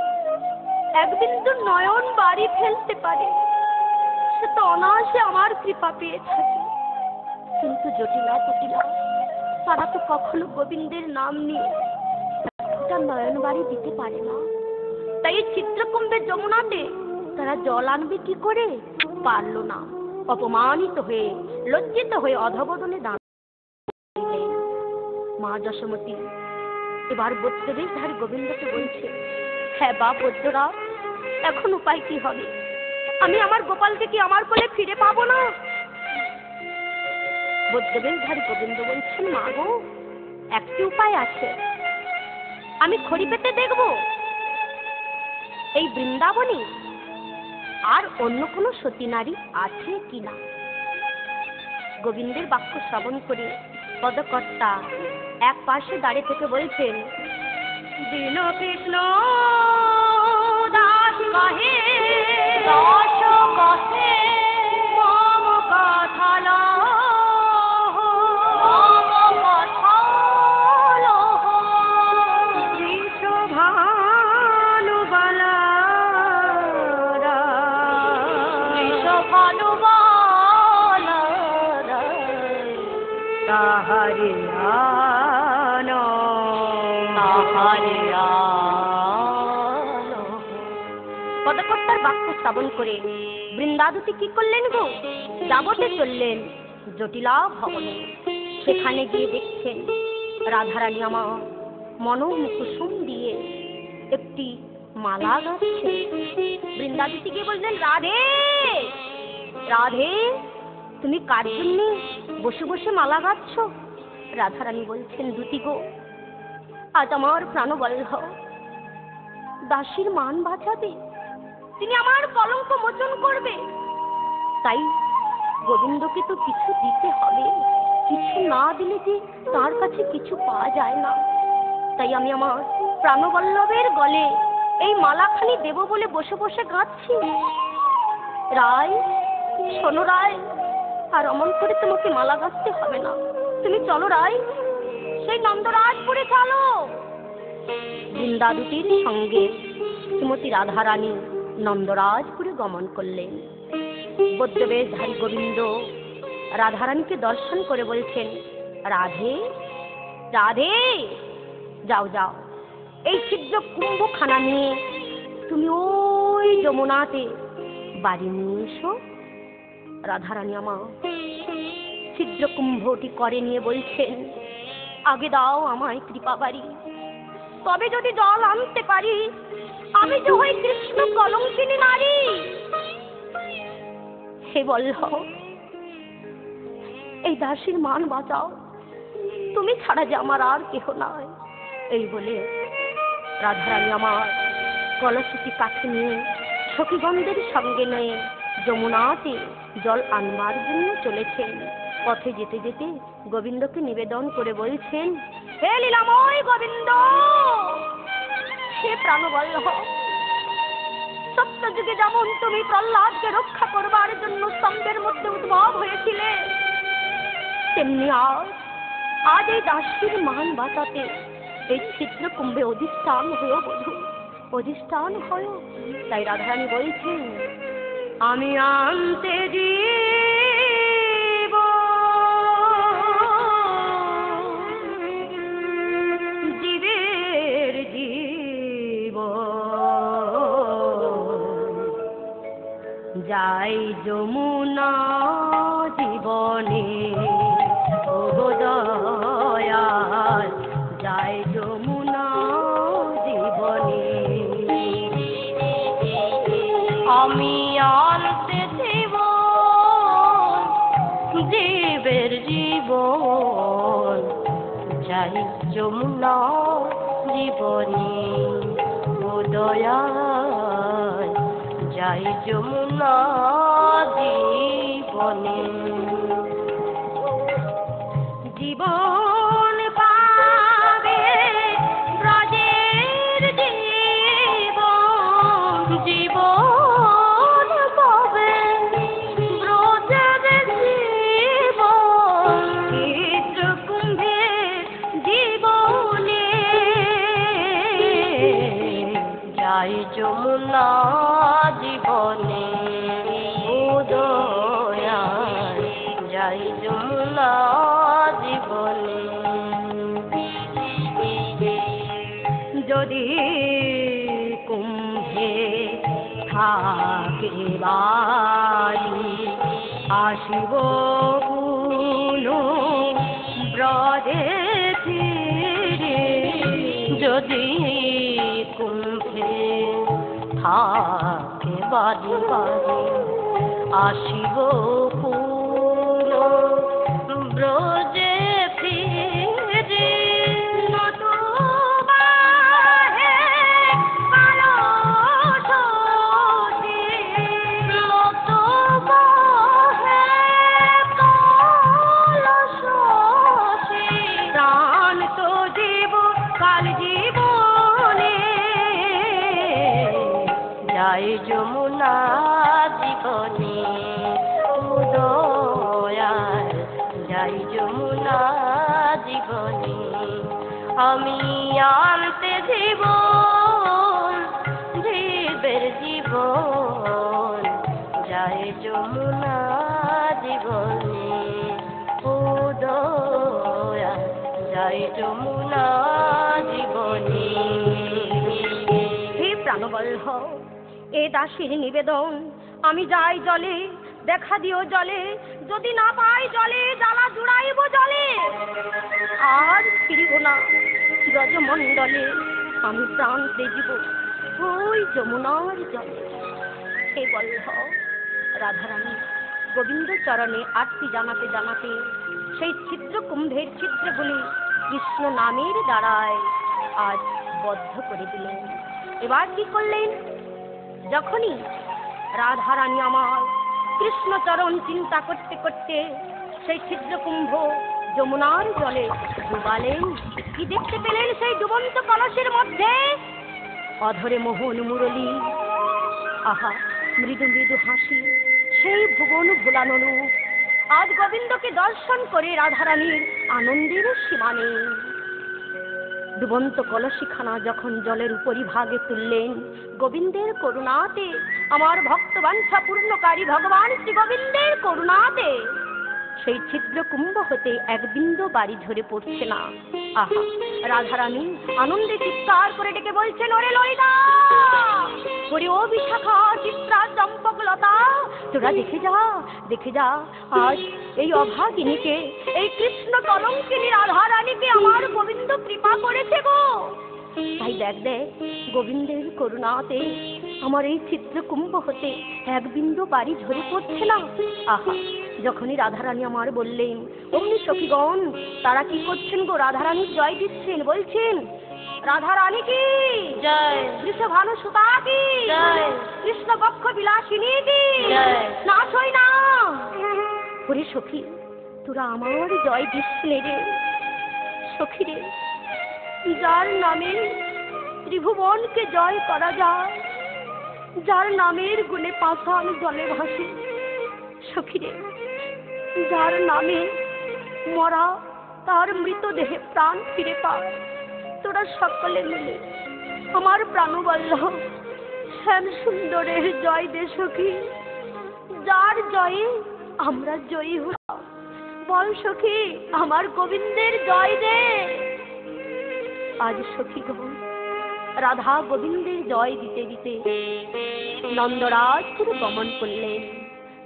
একদিন তো নয়ন বাড়ি ফেলতে পারে। সে তো অনায়াসে আমার কৃপা পেয়ে থাকে। কিন্তু জটিলা জটিলা তারা তো কখনো গোবিন্দের নাম নিয়ে নয়ন বাড়ি দিতে পারে না। তাই এই চিত্রকুম্ভের যমুনাতে তারা জল আনবে কি করে? পারল না। অপমানিত হয়ে, লজ্জিত হয়ে অধবদনে দাঁড়ালেন মা যশোমতী, এবার বৈদ্যদেশ ধারী গোবিন্দকে বলছে হ্যাঁ বা বৈদ্যরা এখন উপায় কি হবে? আমি আমার গোপালকে কি আমার কোলে ফিরে পাবো না? বৈদ্যবেশ ধারী গোবিন্দ বলছেন, মা গো, একটি উপায় আছে। আমি খড়ি পেতে দেখব। এই বৃন্দাবনে আর অন্য কোনো সতী নারী আছে কি না গোবিন্দের বাক্য শ্রবণ করে পদকর্তা এক পাশে দাঁড়িয়ে থেকে বলছেন, দীন কৃষ্ণ কহে দশ কহে শ্রবণ করে বৃন্দাদুতি কি করলেন গো? যাবতে চললেন জটিলা ভবনে। সেখানে গিয়ে দেখছেন রাধারানী আমার মনোমুকুসুম দিয়ে একটি মালা গাচ্ছে বৃন্দাদুতি গিয়ে বললেন, রাধে! রাধে! তুমি কার জন্য বসে বসে মালা গাচ্ছ রাধারানী বলছেন দুটি গো, আজ আমার প্রাণবল্লভ। দাসীর মান বাঁচাবে তিনি আমার কলঙ্ক মোচন করবে। তাই গোবিন্দকে তো কিছু দিতে হবে। কিছু না দিলে যে তার কাছে কিছু পাওয়া যায় না। তাই আমি আমার প্রাণবল্লভের গলে এই মালাখানি দেব বলে বসে বসে গাচ্ছি রায়, শোনো রায়, আর অমন করে তোমাকে মালা গাঁথতে হবে না। তুমি চলো রায়, সেই নন্দরাজপুরে চলো। বৃন্দাদুতির সঙ্গে শ্রীমতী রাধারানী নন্দরাজপুরে গমন করলেন। বৌদ্ধবেশধারী গোবিন্দ রাধারানীকে দর্শন করে বলছেন, রাধে রাধে, যাও যাও। এই ছিদ্র কুম্ভখানা নিয়ে তুমি ওই যমুনাতে বাড়ি নিয়ে এসো। রাধারানী আমার ছিদ্র কুম্ভটি করে নিয়ে বলছেন, আগে দাও আমায় কৃপা বাড়ি। তবে যদি জল আনতে পারি আমি যে হই কৃষ্ণ কলঙ্কিনী নারী। হে বল্লভ, এই দাসীর মান বাঁচাও। তুমি ছাড়া যে আমার আর কেহ নয় এই বলে রাধারানী আমার কলসিটি কাছে নিয়ে সখীগন্ধের সঙ্গে নিয়ে যমুনাতে জল আনবার জন্য চলেছেন। পথে যেতে যেতে গোবিন্দকে নিবেদন করে বলছেন, হে লীলাময় গোবিন্দ! হে প্রাণবল্লভ সত্য যুগে যেমন তুমি প্রহ্লাদকে রক্ষা করবার জন্য স্তম্ভের মধ্যে উদ্ভব হয়েছিলে, তেমনি আজ আজ এই দাসীর মান বাঁচাতে এই ছিদ্র কুম্ভে অধিষ্ঠান হয়েও বধু, অধিষ্ঠান হয় তাই রাধারানী বলছেন, আমি আনতে দিব যাই যমুনা জীবনে। দয়াল যাই যমুনা জীবনে। আমি আনতে দিব যাই যমুনা যাই যমুনা জীবনে। জীবন থাকে বাড়ি বাড়ি আসিব। আমি আনতে জীবন, জীবের জীবন যাই যমুনা জীবনে উদয়, যায় যমুনা জীবনী। হে প্রাণবল্লভ, এ দাসীর নিবেদন, আমি যাই জলে দেখা দিও জলে, যদি না পাই জলে, জ্বালা জুড়াইব জলে। আর ফিরিব না ব্রজমণ্ডলে আমি প্রাণ তেজিব ওই যমুনার জলে। হে বল্লভ, রাধারানী, গোবিন্দ চরণে আরতি জানাতে জানাতে, সেই ছিদ্র কুম্ভের ছিদ্রগুলি কৃষ্ণ নামের দ্বারায় আজ বদ্ধ করে দিলেন। এবার কি করলেন? যখনই রাধারানী আমার কৃষ্ণচরণ চিন্তা করতে করতে সেই ছিদ্র কুম্ভ যমুনার জলে ডুবালেন। কি দেখতে পেলেন সেই ডুবন্ত কলসের মধ্যে? অধরে মোহন মুরলী। আহা, মৃদু মৃদু হাসি, সেই ভুবন ভুলানো আজ গোবিন্দকে দর্শন করে রাধারানীর আনন্দের সীমা নেই ডুবন্ত কলসিখানা যখন জলের উপরিভাগে তুললেন, গোবিন্দের করুণাতে আমার ভক্তবাঞ্ছা পূর্ণকারী ভগবান শ্রী গোবিন্দের করুণাতে সেই ছিদ্র কুম্ভ হতে এক বিন্দু বাড়ি ঝরে পড়ছে না। আহা, রাধারানী, আনন্দে চিৎকার করে ডেকে বলছেন, ওরে ললিতা! ওরে ও বিশাখা চিত্রা চম্পক লতা তোরা দেখে যা দেখে যা, আজ এই অভাগিনীকে, এই কৃষ্ণ কলঙ্কিনী রাধারানীকে আমার গোবিন্দ কৃপা করেছে গো। তাই দেখ দেখ, গোবিন্দের করুণাতে আমার এই চিত্রকুম্ভ হতে এক বিন্দু বাড়ি ঝরে পড়ছে না। আহা যখনই রাধারানী আমার বললেন অমনি সখীগণ তারা কি করছেন গো? রাধারানীর জয় দিচ্ছেন বলছেন রাধারানী কি? জয়। বৃষভানু সুতা কি? জয়। কৃষ্ণ পক্ষ বিলাসিনী কি? জয়। নাচ হই না। ওরে সখী তোরা আমার জয় দিচ্ছিলে রে। সখী রে যার নামে ত্রিভুবনকে জয় করা যায় যার নামের গুণে পাষাণ জলে ভাসে। সখী রে যার নামে মরা, তার মৃতদেহে প্রাণ ফিরে পায় তোরা সকলে মিলে আমার প্রাণবল্লভ, শ্যাম সুন্দরের জয় দে সখী। যার জয়ে আমরা জয়ী হলাম। বল সখী, আমার গোবিন্দের জয় দে। আজ সখী গণ রাধা গোবিন্দের জয় দিতে দিতে নন্দরাজপুর গমন করলেন।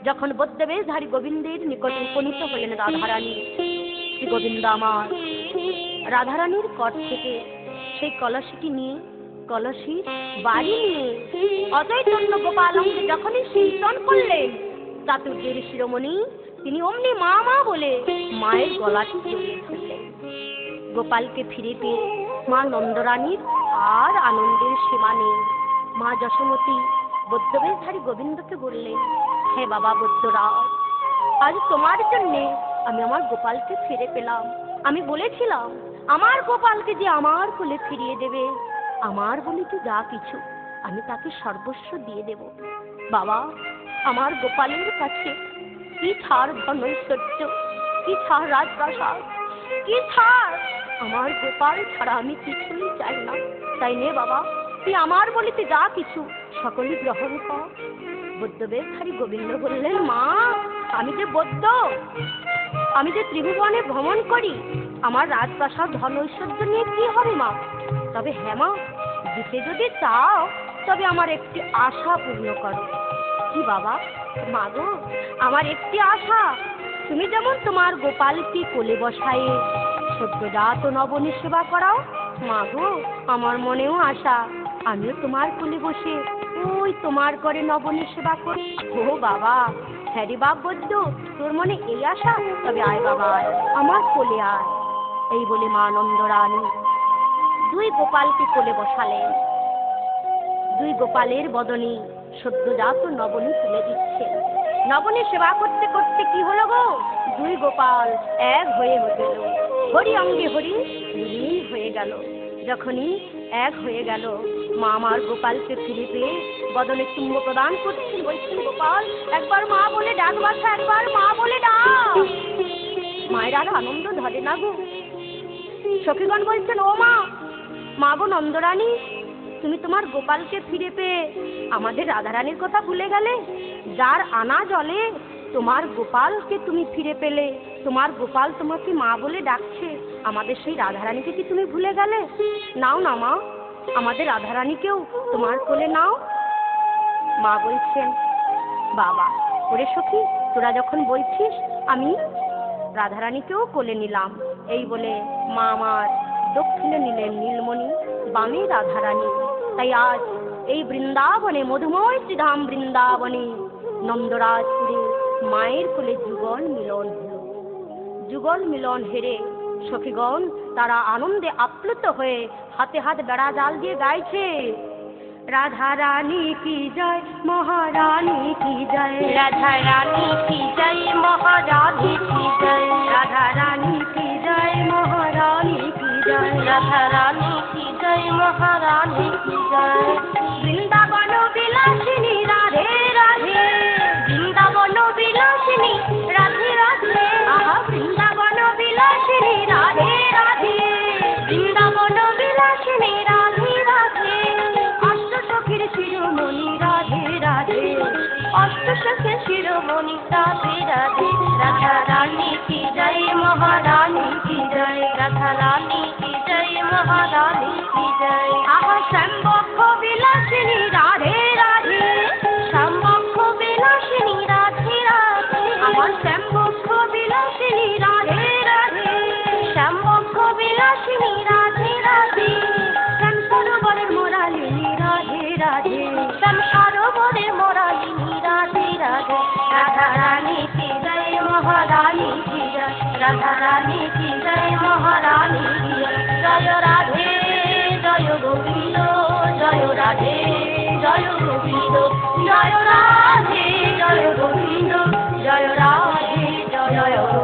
যখন বদ্যবেশ বদ্যবেশধারী গোবিন্দের নিকট উপনীত হলেন রাধারানী, শ্রী গোবিন্দ আমার, রাধারানীর কট থেকে সেই কলসিটি নিয়ে, কলসির বাড়ি নিয়ে অচৈতন্য গোপালঙ্কে যখনই সিঞ্চন করলেন, চাতুর্যের শিরোমণি তিনি অমনি মা মা বলে মায়ের গলাটি জড়িয়ে ধরলেন। গোপালকে ফিরে পেয়ে মা নন্দরানীর আর আনন্দের সীমা নেই। মা যশোমতী বৌদ্ধবেশধারী গোবিন্দকে বললেন, হে বাবা বৌদ্ধরাজ আজ তোমার জন্যে আমি আমার গোপালকে ফিরে পেলাম। আমি বলেছিলাম, আমার গোপালকে যে আমার কোলে ফিরিয়ে দেবে। আমার বলিতে যা কিছু, আমি তাকে সর্বস্ব দিয়ে দেব। বাবা, আমার গোপালের কাছে কি ছাড় ধনৈশ্বর্য, কি ছাড় রাজপ্রাসাদ, কি ছাড় আমার গোপাল ছাড়া আমি কিছুই চাই না। তাই নে বাবা, তুই আমার বলিতে যা কিছু, সকলই গ্রহণ কর বৌদ্ধবেশধারী গোবিন্দ বললেন, মা, আমি যে বৌদ্ধ আমি যে ত্রিভুবনে ভ্রমণ করি, আমার রাজপ্রাসাদ ধন ঐশ্বর্য নিয়ে কি হবে মা? তবে হ্যাঁ মা, দিতে যদি চাও, তবে আমার একটি আশা পূর্ণ করো। কি বাবা? মা গো, আমার একটি আশা। তুমি যেমন তোমার গোপালকে কোলে বসায়ে সদ্যজাত নবনী সেবা করাও। মা গো, আমার মনেও আশা। আমিও তোমার কোলে বসে, ওই তোমার করে নবনী সেবা করি। ও বাবা হ্যাঁ রে বাপ বদ্য, তোর মনে এই আশা? তবে আয় বাবা আমার কোলে আয়। এই বলে মা নন্দরানী দুই গোপালকে কোলে বসালেন। দুই গোপালের বদনে সদ্যজাত নবনী তুলে দিচ্ছে নবনী সেবা করতে করতে কি হলো গো? দুই গোপাল এক হয়ে গেল হরি অঙ্গে হরি লীন হয়ে গেল। যখনই এক হয়ে গেল মা আমার গোপালকে ফিরে পেয়ে বদনে চুম্ব প্রদান করছেন বলছেন গোপাল একবার মা বলে ডাক বাছা, একবার মা বলে ডাক। মায়ের আর আনন্দ ধরে না গো। সখীগণ বলছেন, ও মা মা গো নন্দরানী, তুমি তোমার গোপালকে ফিরে পেয়ে আমাদের রাধারানীর কথা ভুলে গেলে, যার আনা জলে তোমার গোপালকে তুমি ফিরে পেলে, তোমার গোপাল তোমাকে মা বলে ডাকছে। আমাদের সেই রাধারানীকে কি তুমি ভুলে গেলে? নাও না মা, আমাদের রাধারানীকেও তোমার কোলে নাও। মা বলছেন, বাবা, ওরে সখী, তোরা যখন বলছিস, আমি রাধারানীকেও কোলে নিলাম। এই বলে মা আমার দক্ষিণে নিলেন নীলমণি, বামে রাধারানী। তাই আজ এই বৃন্দাবনে মধুময় শ্রীধাম বৃন্দাবনে নন্দরাজপুরে মায়ের কোলে যুগল মিলন হলো। যুগল মিলন হেরে সখীগণ তারা আনন্দে আপ্লুত হয়ে হাতে হাত বেড়া জাল দিয়ে গাইছে। রাধা রানী কি জয় মহারানী কি জয়? রাধা রানী কি জয় মহারানী কি জয়? রাধা রানী কি জয় মহারানী কি জয়? রাধা রানী কি জয় মহারানী কি জয়? বৃন্দাবন বিলাসিনী অষ্টশকে শিরোমণি রাধে রানী কি জয়, মহারানী কি জয়? রাধা রানী কি জয়, মহারানী কি জয়? আহ শ্যামবক্ষ বিলাসিনী রাধে। রাধা রানী কি জয় মহারানী কি জয়? রাধা রানী কি জয় মহারানী কি জয়? জয় রাধে, জয় গোবিন্দ, জয় রাধে, জয় গোবিন্দ। জয় রাধে, জয় গোবিন্দ, জয় রাধে, জয়